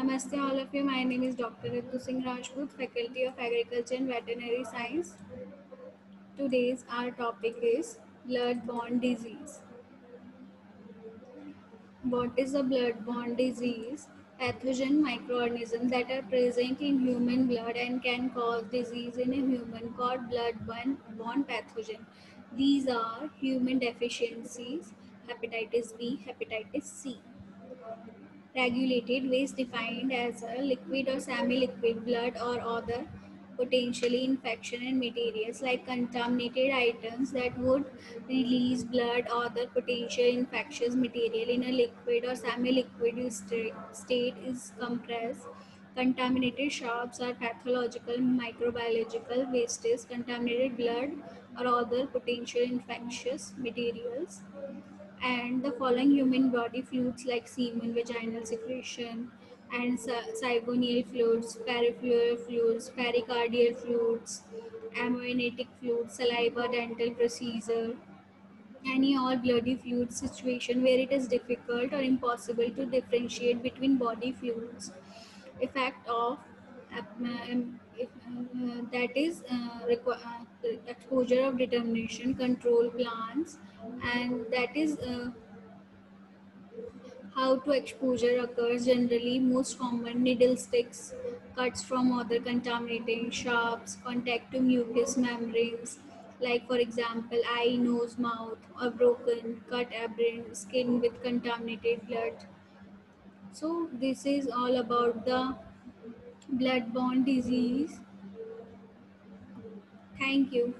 Namaste all of you. My name is Dr. Ritu Singh Rajput, Faculty of Agriculture and Veterinary Science. Today's our topic is blood-borne disease. What is a blood-borne disease? Pathogen microorganisms that are present in human blood and can cause disease in a human called blood-borne pathogen. These are human deficiencies, hepatitis B, hepatitis C regulated waste defined as a liquid or semi-liquid blood or other potentially infection and materials like contaminated items that would release blood or other potential infectious material in a liquid or semi-liquid state is compressed. Contaminated sharps or pathological microbiological wastes contaminated blood or other potential infectious materials and the following human body fluids like semen, vaginal secretion, and synovial fluids, peripheral fluids, pericardial fluids, amniotic fluids, saliva, dental procedure, any all bloody fluid situation where it is difficult or impossible to differentiate between body fluids. Effect of um, if, uh, that is uh, uh, exposure of determination control plans and that is uh, how to exposure occurs generally. Most common needle sticks cuts from other contaminating sharps contact to mucous membranes like for example eye nose mouth or broken cut aberrant skin with contaminated blood. So this is all about the blood-borne disease thank you